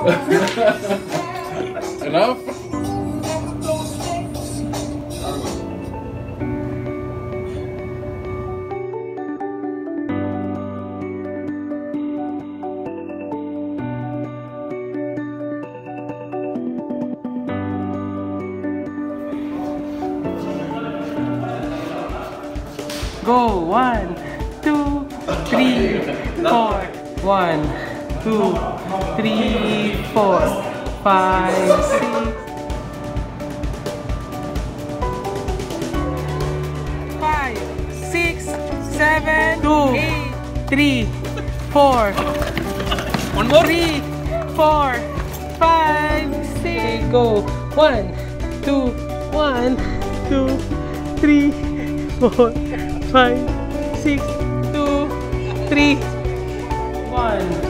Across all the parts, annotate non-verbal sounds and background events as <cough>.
<laughs> Enough? Go! One, two, three, <laughs> four. One, two, three, four, five, six. Five, six, seven, two, eight, three, four. One more. Three, four, five, six. Go. One, two, one, two, three, four, five, six, two, three. One,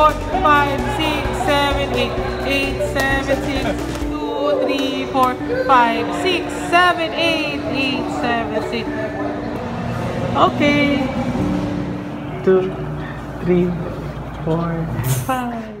four, five, six, seven, eight. Eight, seven, six. Two, three, four, five, six, seven, eight. Eight, seven, six. Okay. Two, three, four, five.